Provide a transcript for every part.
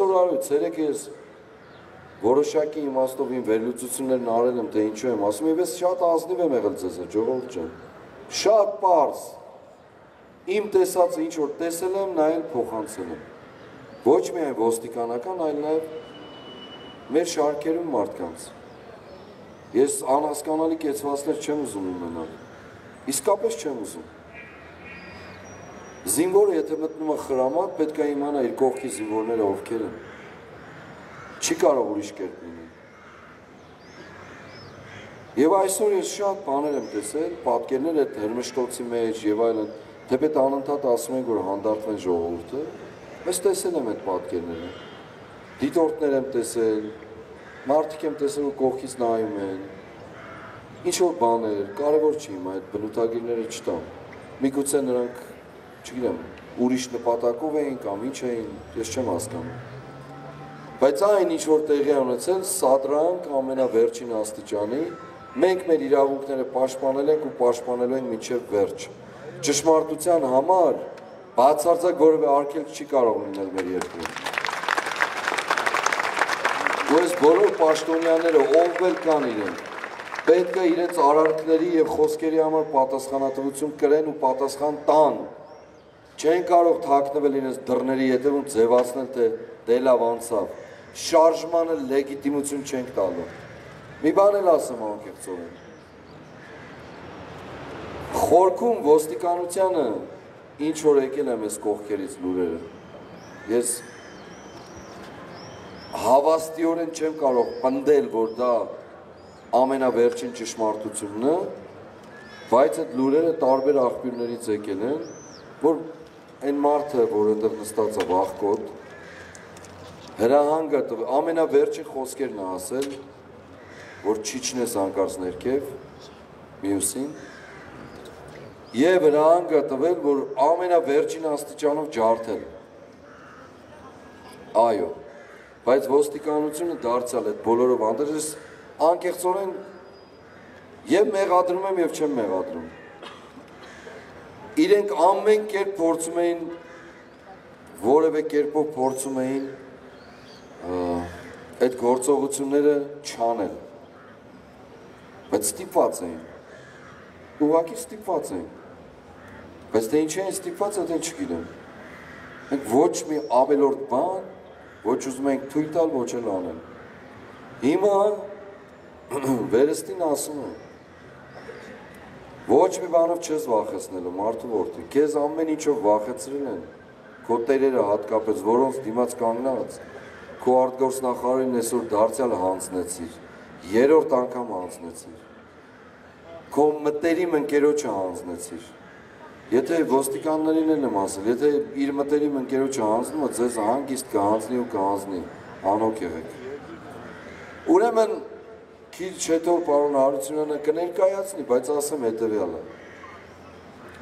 Այսօր արու ցերեկ ես որոշակի իմաստով ին վերլուծություններն արել եմ, թե ինչու եմ ասում, եւ ես շատ ազնիվ եմ եղել ձեզ հետ, ժողովուրդ ջան։ Շատ པարզ։ Իմ տեսածը ինչ որ տեսել եմ, նայել փոխանցել եմ։ Ոչ միայն ոստիկանական, այլ նաեւ մեր շարքերում մարդկանց։ Ես անհասկանալի կեցվածներ չեմ ուզում ունենալ։ Իսկապես չեմ ուզում։ Զինվորը եթե մտնում է խրամատ, պետք է իմանա իր կողքի զինվորները ովքեր են։ Չի կարող ուրիշ կերպ լինի։ Եվ այսօր ես շատ բաներ եմ տեսել, պատկերներ այդ հրմշտոցի մեջ եւ այլն, թեպետ անընդհատ ասում են, որ հանդարտվեն ժողովուրդը, ես տեսել եմ այդ պատկերները։ Դիտորդներ եմ տեսել, մարդիկ եմ տեսել ու կողքից նայում են։ Ինչ որ բաներ, կարևոր չի իմ այդ բնութագիրները չտամ։ Միգուցե նրանք չգիտեմ, ուրիշ նպատակով էին կամ ինչ էին, ես չեմ հասկանում։ Բայց այն ինչ որ տեղի ունեցել, սադրանք ամենավերջին աստիճանի, մենք մեր իրավունքները պաշտպանել ենք ու պաշտպանելու ենք մինչև վերջ։ Ճշմարտության համար բացարձակ որևէ արգելք չի կարող լինել մեր երկրում։ Ու այս բոլոր պաշտոնյաները ով էլ կան իրենք, պետք է իրենց արարքների եւ խոսքերի համար պատասխանատվություն կրեն ու պատասխան տան չեն կարող թաքնվել իրենց դռների ետևում ձևացնել թե դե լավ անցավ։ Շարժմանը լեգիտիմություն չենք տալու։ Մի բան էլ ասեմ անկեղծորեն։ Խորքում ոստիկանությանը ինչ որ եկել եմ այս կողքերից լուրերը։ Ես հավաստիորեն չեմ կարող պնդել, որ դա ամենավերջին ճշմարտությունն է, բայց այդ լուրերը տարբեր աղբյուրներից եկել են, որ այն մարդը, որ այնտեղ նստած է վախկոտ, հրահանգը ամենավերջին խոսքերն է ասել, որ չիջնես անկարծ ներքև մյուսին, եւ հրահանգը տվել, որ ամենավերջին աստիճանով ջարդել։ Այո, բայց ոստիկանությունը դարձյալ այդ բոլորով անդրես անկեղծորեն եւ մեղադրում եմ եւ չեմ մեղադրում իրենք ամեն կերպ փորձում էին որևէ կերպով փորձում էին այդ գործողությունները չանել բայց ստիպված էին ուղղակի ստիպված էին բայց թե ինչ են ստիպված դա չգիտեմ մենք ոչ մի ավելորդ բան ոչ ուզում ենք թույլ տալ ոչ էլ անել հիմա վերստին ասում եմ Ոչ մի բանով չես վախեցնելու մարդու որդի։ Քեզ ամեն ինչով վախեցրել են։ Քո տերերը հատկապես, որոնց դիմաց կանգնած, քո արտգործնախարարին այսօր դարձյալ հանձնեցիր։ Երրորդ անգամ հանձնեցիր։ Քո մտերիմ ընկերոջը հանձնեցիր։ Եթե ոստիկաններին էլ եմ ասել, եթե իր մտերիմ ընկերոջը հանձնում է, ձեզ հանգիստ կհանձնի ու կհանձնի։ Անոք եղեք։ Ուրեմն քիչ հետո պարոն Հարությունյանը կներկայացնի, բայց ասեմ հետևյալը։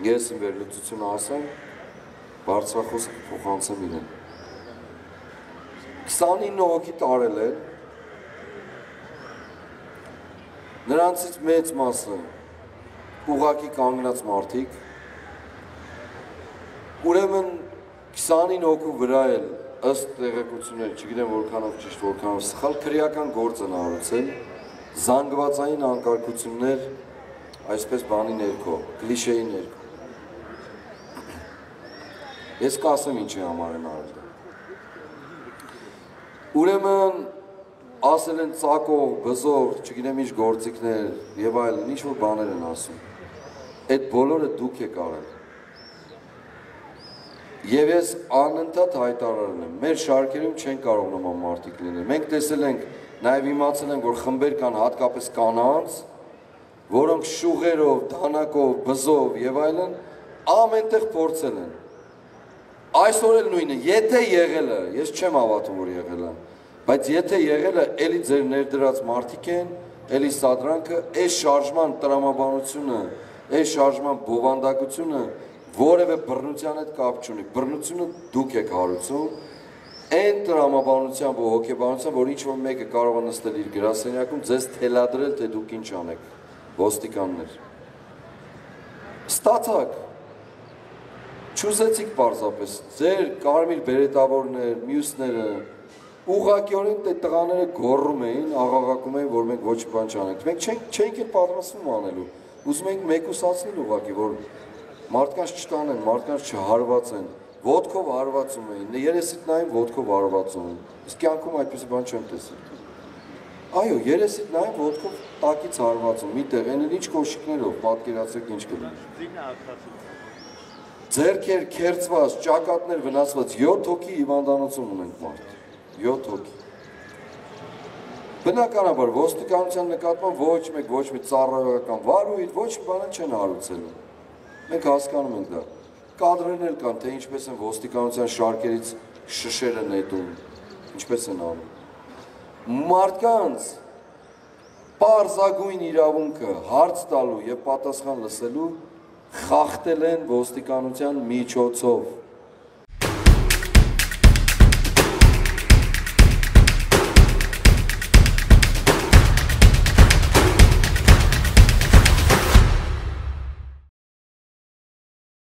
Ես իմ վերլուծությունը ասեմ, բարձրախոսը փոխանցեմ իրեն։ 29 հոգի տարել են։ Նրանցից մեծ մասը ուղակի կանգնած մարդիկ։ Ուրեմն 29 հոգու վրա էլ ըստ տեղեկությունների, չգիտեմ որքանով ճիշտ, որքանով սխալ քրեական գործ են արեցել զանգվածային անկարգություններ այսպես բանի ներքո, կլիշեի ներքո։ Ես կասեմ ինչի համար են արել դա։ Ուրեմն ասել են ցակող, բզող, չգիտեմ ինչ գործիքներ եւ այլն, ինչ որ բաներ են ասում։ Այդ բոլորը դուք եք արել։ Եվ ես անընդհատ հայտարարել եմ, մեր շարքերում չեն կարող նման մարդիկ լինել։ Մենք տեսել ենք Նաև իմացել են, որ խմբեր կան հատկապես կանանց, որոնք շուղերով, դանակով, բզով եւ այլն ամենտեղ փորձել են։ Այսօր էլ նույնը, եթե եղել է, ես չեմ հավատում, որ եղել է, բայց եթե եղել է, էլի ձեր ներդրած մարդիկ են, էլի սադրանքը, այս շարժման տրամաբանությունը, այս շարժման բովանդակությունը որևէ բռնության հետ կապ չունի։ Բռնությունը դուք եք հարուցում այն տրամաբանությամբ ու հոգեբանությամբ, որ ինչ որ մեկը կարող է նստել իր գրասենյակում, ձեզ թելադրել, թե դուք ինչ անեք, ոստիկաններ։ Ստացակ։ Չուզեցիք պարզապես։ Ձեր կարմիր բերետավորներ, մյուսները, ուղղակիորեն դե տղաները գոռում էին, աղաղակում էին, որ մենք ոչ բան չանենք։ Մենք չենք չենք պատրաստվում անելու։ Ուզում ենք մեկուսացնել ուղղակի, որ մարդկանց չտանեն, մարդկանց չհարվածեն, ոդկով հարվածում էին, երեսիդ նայում ոդկով հարվածում էին։ Իսկ կյանքում այդպես բան չեմ տեսել։ Այո, երեսիդ նայում ոդկով տակից հարվածում, միտեղ, այն էլ ինչ կոշիկներով, պատկերացրեք ինչ կլինի։ Ձերքեր քերծված, ճակատներ վնասված 7 հոգի հիվանդանոցում ունենք մարդ։ 7 հոգի։ Բնականաբար ոստիկանության նկատմամբ ոչ մեկ ոչ մի ծառայական վարույթ, ոչ մի բան չեն հարուցելու։ Մենք հասկանում ենք դա։ Կադրերն էլ կան, թե ինչպես են ոստիկանության շարքերից շշերը նետում, ինչպես են անում։ Մարդկանց պարզագույն իրավունքը հարց տալու եւ պատասխան լսելու խախտել են ոստիկանության միջոցով